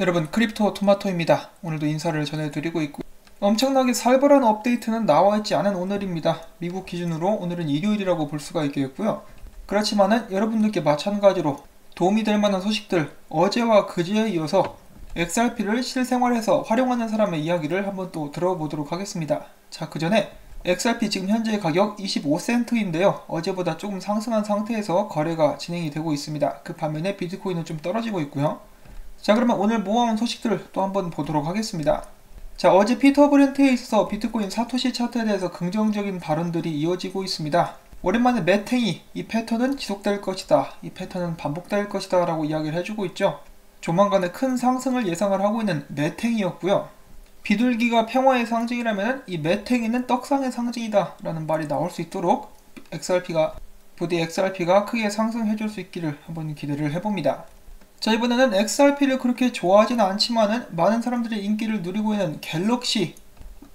여러분 크립토 토마토입니다. 오늘도 인사를 전해드리고 있고 엄청나게 살벌한 업데이트는 나와 있지 않은 오늘입니다. 미국 기준으로 오늘은 일요일이라고 볼 수가 있겠고요. 그렇지만은 여러분들께 마찬가지로 도움이 될 만한 소식들 어제와 그제에 이어서 XRP를 실생활에서 활용하는 사람의 이야기를 한번 또 들어보도록 하겠습니다. 자, 그 전에 XRP 지금 현재 가격 25센트인데요. 어제보다 조금 상승한 상태에서 거래가 진행이 되고 있습니다. 그 반면에 비트코인은 좀 떨어지고 있고요. 자, 그러면 오늘 모아온 소식들 또 한번 보도록 하겠습니다. 자, 어제 피터 브렌트에 있어서 비트코인 사토시 차트에 대해서 긍정적인 발언들이 이어지고 있습니다. 오랜만에 매탱이 이 패턴은 지속될 것이다. 이 패턴은 반복될 것이다. 라고 이야기를 해주고 있죠. 조만간에 큰 상승을 예상을 하고 있는 매탱이었고요. 비둘기가 평화의 상징이라면 이 매탱이는 떡상의 상징이다 라는 말이 나올 수 있도록 XRP가 부디 XRP가 크게 상승해 줄 수 있기를 한번 기대를 해봅니다. 자 이번에는 XRP를 그렇게 좋아하지는 않지만은 많은 사람들의 인기를 누리고 있는 갤럭시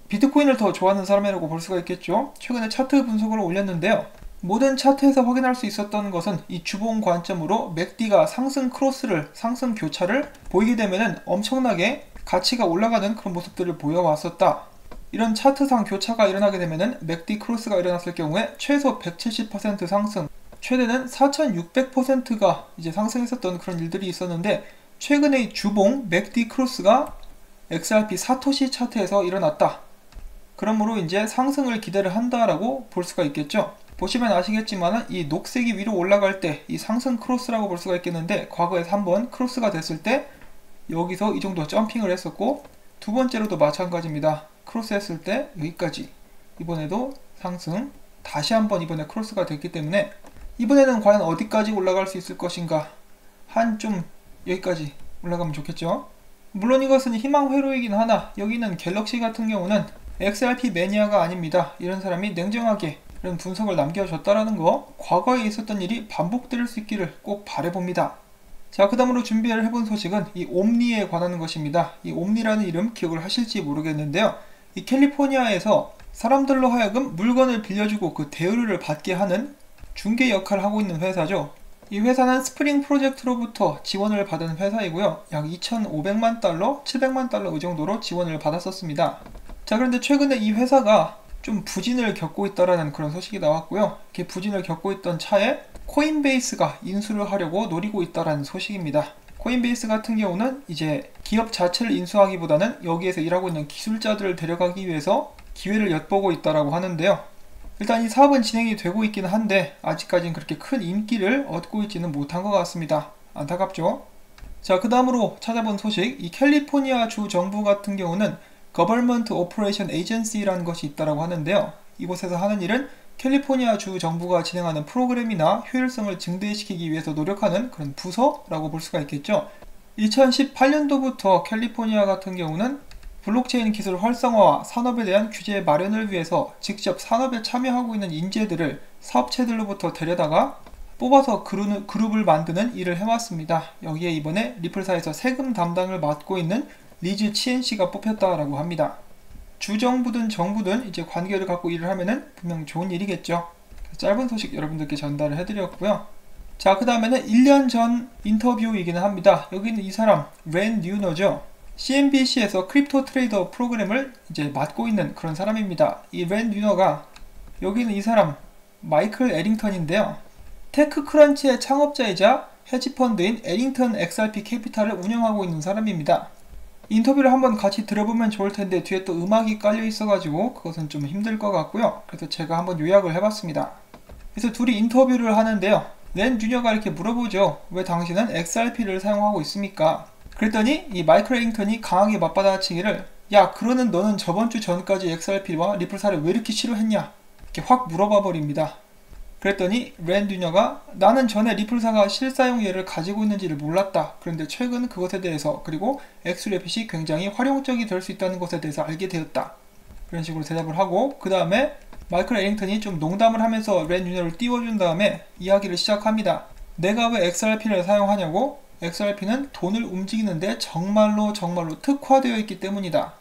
비트코인을 더 좋아하는 사람이라고 볼 수가 있겠죠. 최근에 차트 분석을 올렸는데요. 모든 차트에서 확인할 수 있었던 것은 이 주봉 관점으로 MACD가 상승 크로스를 상승 교차를 보이게 되면은 엄청나게 가치가 올라가는 그런 모습들을 보여왔었다. 이런 차트상 교차가 일어나게 되면은 MACD 크로스가 일어났을 경우에 최소 170% 상승, 최대는 4600%가 이제 상승했었던 그런 일들이 있었는데 최근에 주봉 MACD 크로스가 XRP 사토시 차트에서 일어났다. 그러므로 이제 상승을 기대를 한다라고 볼 수가 있겠죠. 보시면 아시겠지만 이 녹색이 위로 올라갈 때 이 상승 크로스라고 볼 수가 있겠는데 과거에 한번 크로스가 됐을 때 여기서 이 정도 jumping을 했었고 두 번째로도 마찬가지입니다. 크로스 했을 때 여기까지 이번에도 상승 다시 한번 이번에 크로스가 됐기 때문에 이번에는 과연 어디까지 올라갈 수 있을 것인가 한 좀 여기까지 올라가면 좋겠죠. 물론 이것은 희망 회로이긴 하나 여기는 갤럭시 같은 경우는 XRP 매니아가 아닙니다. 이런 사람이 냉정하게 이런 분석을 남겨줬다라는 거 과거에 있었던 일이 반복될 수 있기를 꼭 바래봅니다. 자, 그 다음으로 준비를 해본 소식은 이 옴니에 관한 것입니다. 이 옴니라는 이름 기억을 하실지 모르겠는데요. 이 캘리포니아에서 사람들로 하여금 물건을 빌려주고 그 대우를 받게 하는 중개 역할을 하고 있는 회사죠. 이 회사는 Xpring 프로젝트로부터 지원을 받은 회사이고요. 약 2,500만 달러, 700만 달러 이 정도로 지원을 받았었습니다. 자, 그런데 최근에 이 회사가 좀 부진을 겪고 있다라는 그런 소식이 나왔고요. 이렇게 부진을 겪고 있던 차에 코인베이스가 인수를 하려고 노리고 있다라는 소식입니다. 코인베이스 같은 경우는 이제 기업 자체를 인수하기보다는 여기에서 일하고 있는 기술자들을 데려가기 위해서 기회를 엿보고 있다라고 하는데요. 일단 이 사업은 진행이 되고 있긴 한데 아직까지는 그렇게 큰 인기를 얻고 있지는 못한 것 같습니다. 안타깝죠? 자, 그 다음으로 찾아본 소식, 이 캘리포니아 주 정부 같은 경우는 Government Operation Agency라는 것이 있다라고 하는데요. 이곳에서 하는 일은 캘리포니아 주 정부가 진행하는 프로그램이나 효율성을 증대시키기 위해서 노력하는 그런 부서라고 볼 수가 있겠죠. 2018년도부터 캘리포니아 같은 경우는 블록체인 기술 활성화와 산업에 대한 규제 마련을 위해서 직접 산업에 참여하고 있는 인재들을 사업체들로부터 데려다가 뽑아서 그룹 을 만드는 일을 해왔습니다. 여기에 이번에 리플사에서 세금 담당을 맡고 있는 리즈 치엔 씨가 뽑혔다라고 합니다. 주정부든 정부든 이제 관계를 갖고 일을 하면은 분명 좋은 일이겠죠. 짧은 소식 여러분들께 전달을 해드렸고요. 자, 그 다음에는 1년 전 인터뷰이기는 합니다. 여기는 이 사람, 랜 뉴너죠. CNBC에서 Crypto Trader 프로그램을 이제 맡고 있는 그런 사람입니다. 이 랜 뉴너가 여기는 이 사람, 마이클 에링턴인데요. 테크크런치의 창업자이자 헤지펀드인 에링턴 XRP 캐피탈을 운영하고 있는 사람입니다. 인터뷰를 한번 같이 들어보면 좋을 텐데 뒤에 또 음악이 깔려 있어가지고 그것은 좀 힘들 것 같고요. 그래서 제가 한번 요약을 해봤습니다. 그래서 둘이 인터뷰를 하는데요. 랜 뉴너가 이렇게 물어보죠. 왜 당신은 XRP를 사용하고 있습니까? 그랬더니 이 마이클 에링턴이 강하게 맞받아치기를 야 그러는 너는 저번 주 전까지 XRP와 리플사를 왜 이렇게 싫어했냐? 이렇게 확 물어봐 버립니다. 그랬더니 랜 뉴너가 나는 전에 리플사가 실사용 예를 가지고 있는지를 몰랐다. 그런데 최근 그것에 대해서 그리고 xRapid이 굉장히 활용적이 될 수 있다는 것에 대해서 알게 되었다. 그런 식으로 대답을 하고 그 다음에 마이클 에링턴이 좀 농담을 하면서 랜 뉴너를 띄워준 다음에 이야기를 시작합니다. 내가 왜 XRP를 사용하냐고? XRP는 돈을 움직이는데 정말로 정말로 특화되어 있기 때문이다.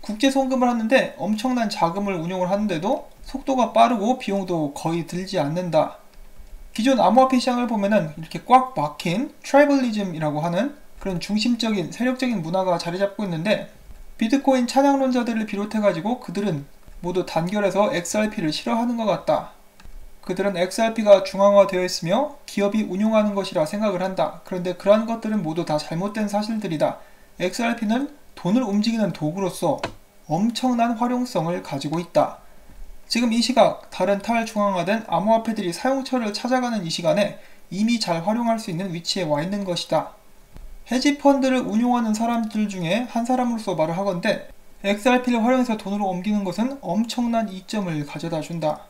국제 송금을 하는데 엄청난 자금을 운용을 하는데도 속도가 빠르고 비용도 거의 들지 않는다. 기존 암호화폐 시장을 보면은 이렇게 꽉 막힌 tribalism이라고 하는 그런 중심적인 세력적인 문화가 자리 잡고 있는데 비트코인 찬양론자들을 비롯해가지고 그들은 모두 단결해서 XRP를 싫어하는 것 같다. 그들은 XRP가 중앙화되어 있으며 기업이 운용하는 것이라 생각을 한다. 그런데 그러한 것들은 모두 다 잘못된 사실들이다. XRP는 돈을 움직이는 도구로서 엄청난 활용성을 가지고 있다. 지금 이 시각 다른 탈중앙화된 암호화폐들이 사용처를 찾아가는 이 시간에 이미 잘 활용할 수 있는 위치에 와 있는 것이다. 헤지펀드를 운용하는 사람들 중에 한 사람으로서 말을 하건대 XRP를 활용해서 돈으로 옮기는 것은 엄청난 이점을 가져다 준다.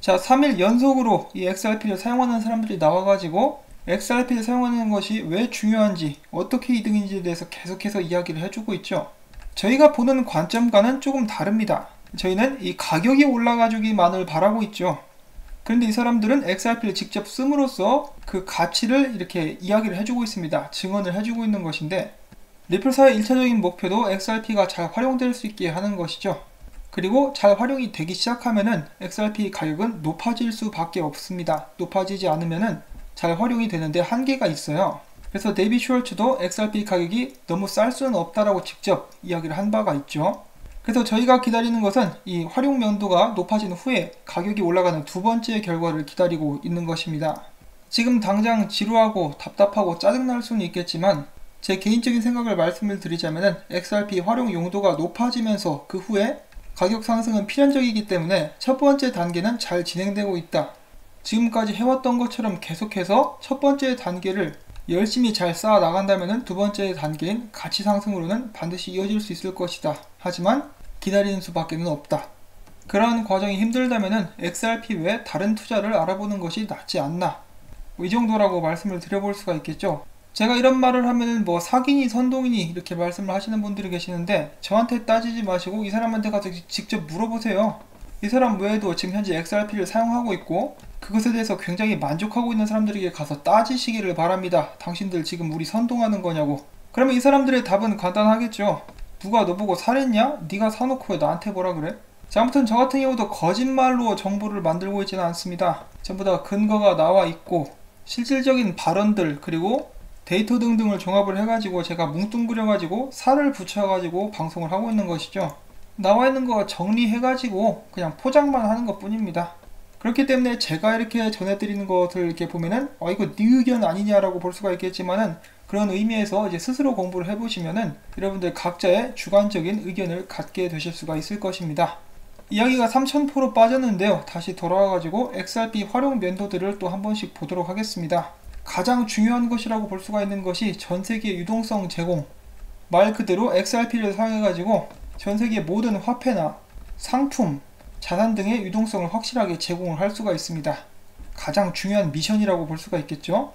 자, 3일 연속으로 이 XRP를 사용하는 사람들이 나와가지고 XRP를 사용하는 것이 왜 중요한지, 어떻게 이득인지에 대해서 계속해서 이야기를 해주고 있죠. 저희가 보는 관점과는 조금 다릅니다. 저희는 이 가격이 올라가주기만을 바라고 있죠. 그런데 이 사람들은 XRP를 직접 씀으로써 그 가치를 이렇게 이야기를 해주고 있습니다. 증언을 해주고 있는 것인데 리플사의 1차적인 목표도 XRP가 잘 활용될 수 있게 하는 것이죠. 그리고 잘 활용이 되기 시작하면은 XRP 가격은 높아질 수밖에 없습니다. 높아지지 않으면은 잘 활용이 되는데 한계가 있어요. 그래서 데이비드 슈워츠도 XRP 가격이 너무 쌀 수는 없다라고 직접 이야기를 한 바가 있죠. 그래서 저희가 기다리는 것은 이 활용 용도가 높아진 후에 가격이 올라가는 두 번째 결과를 기다리고 있는 것입니다. 지금 당장 지루하고 답답하고 짜증날 수는 있겠지만 제 개인적인 생각을 말씀을 드리자면 XRP 활용 용도가 높아지면서 그 후에 가격 상승은 필연적이기 때문에 첫 번째 단계는 잘 진행되고 있다. 지금까지 해왔던 것처럼 계속해서 첫 번째 단계를 열심히 잘 쌓아 나간다면 두 번째 단계인 가치 상승으로는 반드시 이어질 수 있을 것이다. 하지만 기다리는 수밖에는 없다. 그러한 과정이 힘들다면 XRP 외에 다른 투자를 알아보는 것이 낫지 않나. 뭐이 정도라고 말씀을 드려볼 수가 있겠죠. 제가 이런 말을 하면은 뭐 사기니 선동이니 이렇게 말씀을 하시는 분들이 계시는데 저한테 따지지 마시고 이 사람한테 가서 직접 물어보세요. 이 사람 외에도 지금 현재 XRP를 사용하고 있고 그것에 대해서 굉장히 만족하고 있는 사람들에게 가서 따지시기를 바랍니다. 당신들 지금 우리 선동하는 거냐고. 그러면 이 사람들의 답은 간단하겠죠. 누가 너 보고 사랬냐? 네가 사놓고 왜 나한테 뭐라 그래? 자, 아무튼 저 같은 경우도 거짓말로 정보를 만들고 있지는 않습니다. 전부 다 근거가 나와 있고 실질적인 발언들 그리고 데이터 등등을 종합을 해가지고 제가 뭉뚱그려가지고 살을 붙여가지고 방송을 하고 있는 것이죠. 나와 있는 거 정리해가지고 그냥 포장만 하는 것 뿐입니다. 그렇기 때문에 제가 이렇게 전해드리는 것을 이렇게 보면은 어 이거 네 의견 아니냐라고 볼 수가 있겠지만은 그런 의미에서 이제 스스로 공부를 해보시면은 여러분들 각자의 주관적인 의견을 갖게 되실 수가 있을 것입니다. 이야기가 3000%로 빠졌는데요. 다시 돌아와가지고 XRP 활용 면도들을 또 한 번씩 보도록 하겠습니다. 가장 중요한 것이라고 볼 수가 있는 것이 전 세계 유동성 제공. 말 그대로 XRP를 사용해가지고 전 세계 모든 화폐나 상품, 자산 등의 유동성을 확실하게 제공을 할 수가 있습니다. 가장 중요한 미션이라고 볼 수가 있겠죠.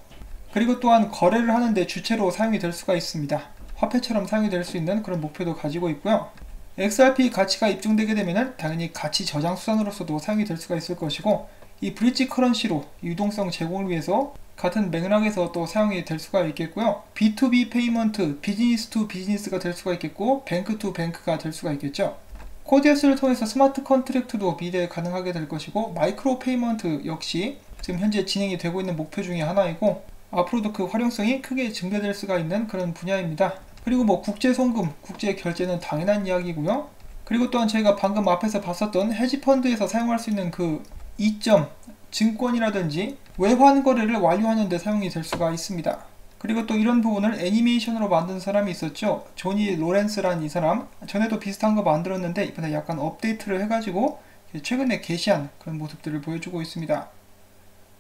그리고 또한 거래를 하는데 주체로 사용이 될 수가 있습니다. 화폐처럼 사용이 될 수 있는 그런 목표도 가지고 있고요. XRP 가치가 입증되게 되면 당연히 가치 저장 수단으로서도 사용이 될 수가 있을 것이고 이 bridge currency로 유동성 제공을 위해서 같은 맥락에서 또 사용이 될 수가 있겠고요. B2B payment, business to business가 될 수가 있겠고 bank to bank가 될 수가 있겠죠. 코디어스를 통해서 smart contract도 미래에 가능하게 될 것이고 micro payment 역시 지금 현재 진행이 되고 있는 목표 중의 하나이고 앞으로도 그 활용성이 크게 증대될 수가 있는 그런 분야입니다. 그리고 뭐 국제 송금, 국제 결제는 당연한 이야기고요. 그리고 또한 저희가 방금 앞에서 봤었던 헤지펀드에서 사용할 수 있는 그 이점, 증권이라든지 외환 거래를 완료하는 데 사용이 될 수가 있습니다. 그리고 또 이런 부분을 애니메이션으로 만든 사람이 있었죠. 조니 로렌스란 이 사람. 전에도 비슷한 거 만들었는데 이번에 약간 업데이트를 해가지고 최근에 게시한 그런 모습들을 보여주고 있습니다.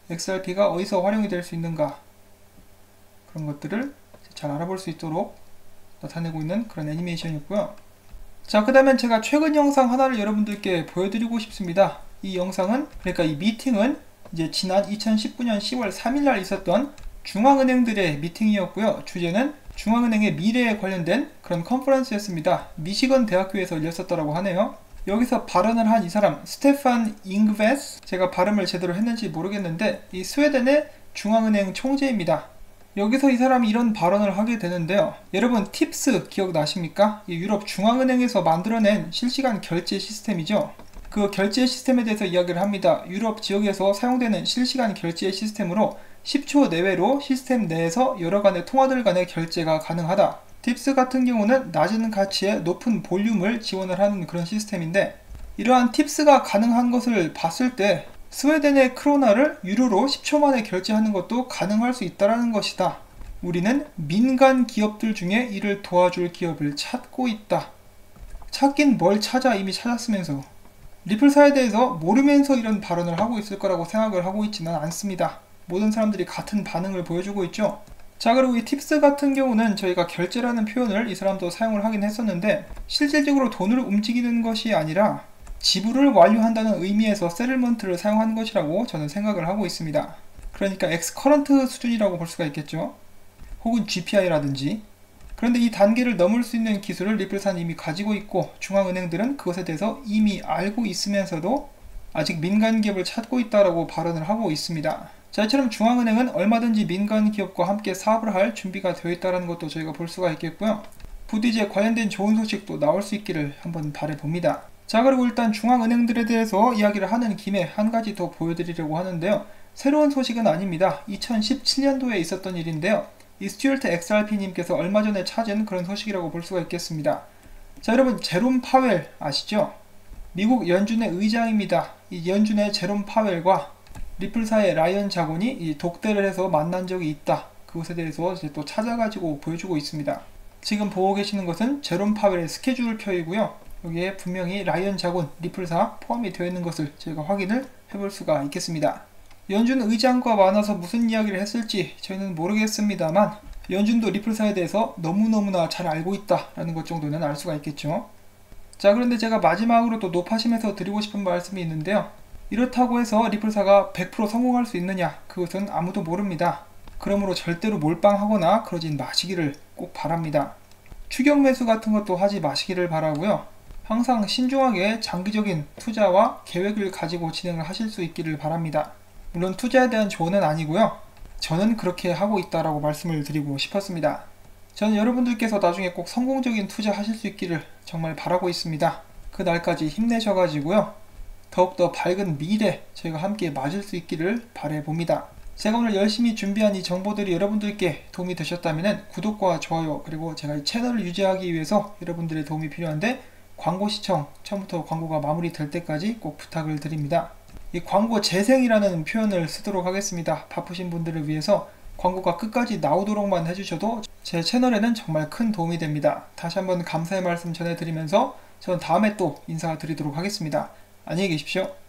XRP가 어디서 활용이 될 수 있는가 그런 것들을 잘 알아볼 수 있도록 나타내고 있는 그런 애니메이션이었고요. 자, 그 다음엔 제가 최근 영상 하나를 여러분들께 보여드리고 싶습니다. 이 영상은, 그러니까 이 미팅은 이제 지난 2019년 10월 3일 날 있었던 중앙은행들의 미팅이었고요. 주제는 중앙은행의 미래에 관련된 그런 컨퍼런스였습니다. 미시건 대학교에서 열렸었다고 하네요. 여기서 발언을 한 이 사람 스테판 잉그베스 제가 발음을 제대로 했는지 모르겠는데 이 스웨덴의 중앙은행 총재입니다. 여기서 이 사람이 이런 발언을 하게 되는데요. 여러분 팁스 기억나십니까? 유럽 중앙은행에서 만들어낸 실시간 결제 시스템이죠. 그 결제 시스템에 대해서 이야기를 합니다. 유럽 지역에서 사용되는 실시간 결제 시스템으로 10초 내외로 시스템 내에서 여러 간의 통화들 간의 결제가 가능하다. 팁스 같은 경우는 낮은 가치의 높은 볼륨을 지원을 하는 그런 시스템인데 이러한 팁스가 가능한 것을 봤을 때 스웨덴의 크로나를 유로로 10초 만에 결제하는 것도 가능할 수 있다는 것이다. 우리는 민간 기업들 중에 이를 도와줄 기업을 찾고 있다. 찾긴 뭘 찾아 이미 찾았으면서 리플사에 대해서 모르면서 이런 발언을 하고 있을 거라고 생각을 하고 있지는 않습니다. 모든 사람들이 같은 반응을 보여주고 있죠. 자 그리고 이 팁스 같은 경우는 저희가 결제라는 표현을 이 사람도 사용을 하긴 했었는데 실질적으로 돈을 움직이는 것이 아니라 지불을 완료한다는 의미에서 settlement를 사용하는 것이라고 저는 생각을 하고 있습니다. 그러니까 xCurrent 수준이라고 볼 수가 있겠죠. 혹은 GPI라든지 그런데 이 단계를 넘을 수 있는 기술을 리플사는 이미 가지고 있고 중앙은행들은 그것에 대해서 이미 알고 있으면서도 아직 민간 기업을 찾고 있다라고 발언을 하고 있습니다. 자, 이처럼 중앙은행은 얼마든지 민간 기업과 함께 사업을 할 준비가 되어 있다는 것도 저희가 볼 수가 있겠고요. 부디 이제 관련된 좋은 소식도 나올 수 있기를 한번 바래봅니다. 자, 그리고 일단 중앙은행들에 대해서 이야기를 하는 김에 한 가지 더 보여드리려고 하는데요. 새로운 소식은 아닙니다. 2017년도에 있었던 일인데요. 이 스튜어트 XRP님께서 얼마 전에 찾은 그런 소식이라고 볼 수가 있겠습니다. 자, 여러분, 제롬 파웰 아시죠? 미국 연준의 의장입니다. 이 연준의 제롬 파웰과 리플사의 라이언 자곤이 독대를 해서 만난 적이 있다. 그것에 대해서 이제 또 찾아가지고 보여주고 있습니다. 지금 보고 계시는 것은 제롬 파웰의 스케줄 표이고요. 여기에 분명히 라이언 자곤, 리플사 포함이 되어 있는 것을 저희가 확인을 해볼 수가 있겠습니다. 연준 의장과 만나서 무슨 이야기를 했을지 저희는 모르겠습니다만 연준도 리플사에 대해서 너무너무나 잘 알고 있다라는 것 정도는 알 수가 있겠죠. 자 그런데 제가 마지막으로 또 높아심에서 드리고 싶은 말씀이 있는데요. 이렇다고 해서 리플사가 100% 성공할 수 있느냐 그것은 아무도 모릅니다. 그러므로 절대로 몰빵하거나 그러진 마시기를 꼭 바랍니다. 추격 매수 같은 것도 하지 마시기를 바라고요. 항상 신중하게 장기적인 투자와 계획을 가지고 진행을 하실 수 있기를 바랍니다. 물론 투자에 대한 조언은 아니고요. 저는 그렇게 하고 있다라고 말씀을 드리고 싶었습니다. 저는 여러분들께서 나중에 꼭 성공적인 투자 하실 수 있기를 정말 바라고 있습니다. 그 날까지 힘내셔가지고요. 더욱더 밝은 미래 저희가 함께 맞을 수 있기를 바래봅니다. 제가 오늘 열심히 준비한 이 정보들이 여러분들께 도움이 되셨다면 구독과 좋아요 그리고 제가 이 채널을 유지하기 위해서 여러분들의 도움이 필요한데 광고 시청 처음부터 광고가 마무리될 때까지 꼭 부탁을 드립니다. 이 광고 재생이라는 표현을 쓰도록 하겠습니다. 바쁘신 분들을 위해서 광고가 끝까지 나오도록만 해주셔도 제 채널에는 정말 큰 도움이 됩니다. 다시 한번 감사의 말씀 전해드리면서 저는 다음에 또 인사드리도록 하겠습니다. 안녕히 계십시오.